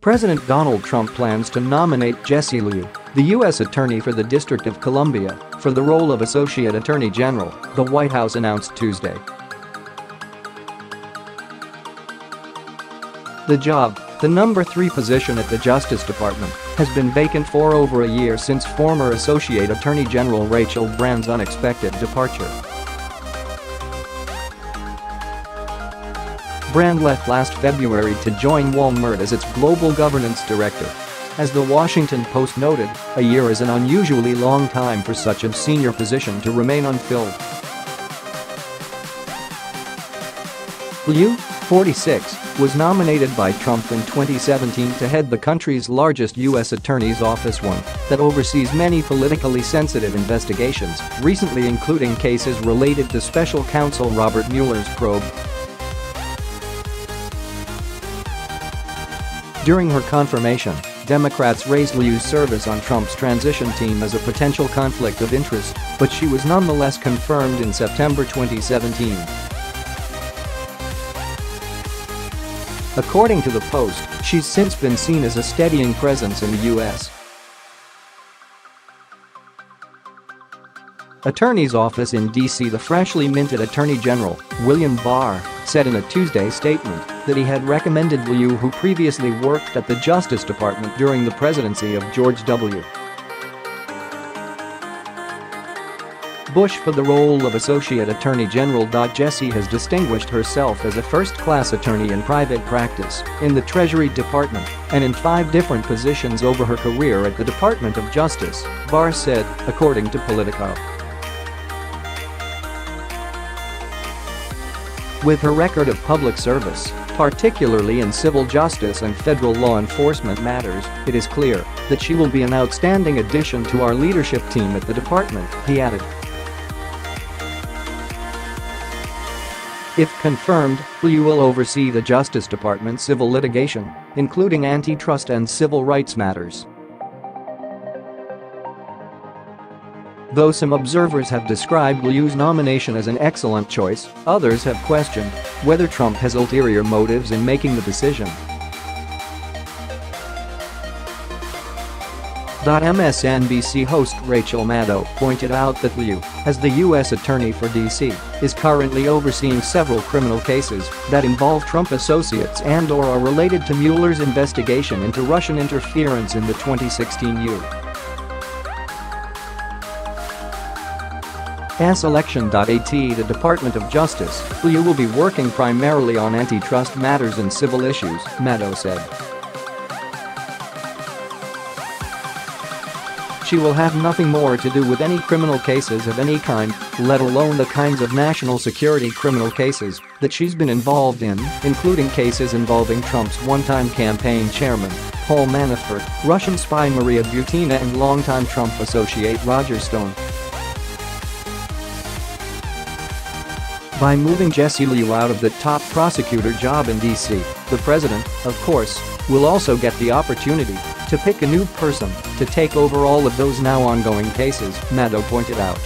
President Donald Trump plans to nominate Jessie Liu, the U.S. Attorney for the District of Columbia, for the role of Associate Attorney General, the White House announced Tuesday. The job, the number three position at the Justice Department, has been vacant for over a year since former Associate Attorney General Rachel Brand's unexpected departure. Brand left last February to join Walmart as its global governance director. As the Washington Post noted, a year is an unusually long time for such a senior position to remain unfilled. Liu, 46, was nominated by Trump in 2017 to head the country's largest U.S. Attorney's Office one that oversees many politically sensitive investigations, recently including cases related to special counsel Robert Mueller's probe During her confirmation, Democrats raised Liu's service on Trump's transition team as a potential conflict of interest, but she was nonetheless confirmed in September 2017. According to the Post, she's since been seen as a steadying presence in the U.S. Attorney's office in D.C. The freshly minted Attorney General, William Barr, said in a Tuesday statement that he had recommended Liu who previously worked at the Justice Department during the presidency of George W. Bush for the role of Associate Attorney General. Jessie has distinguished herself as a first-class attorney in private practice, in the Treasury Department, and in five different positions over her career at the Department of Justice, Barr said, according to Politico. With her record of public service, particularly in civil justice and federal law enforcement matters, it is clear that she will be an outstanding addition to our leadership team at the department, he added. If confirmed, Liu will oversee the Justice Department's civil litigation, including antitrust and civil rights matters. Though some observers have described Liu's nomination as an excellent choice, others have questioned whether Trump has ulterior motives in making the decision. MSNBC host Rachel Maddow pointed out that Liu, as the U.S. Attorney for D.C., is currently overseeing several criminal cases that involve Trump associates and or are related to Mueller's investigation into Russian interference in the 2016 U. S election.at The Department of Justice, you will be working primarily on antitrust matters and civil issues, Maddow said. She will have nothing more to do with any criminal cases of any kind, let alone the kinds of national security criminal cases that she's been involved in, including cases involving Trump's one-time campaign chairman, Paul Manafort, Russian spy Maria Butina and longtime Trump associate Roger Stone. By moving Jessie Liu out of the top prosecutor job in D.C., the president, of course, will also get the opportunity to pick a new person to take over all of those now ongoing cases, Maddow pointed out.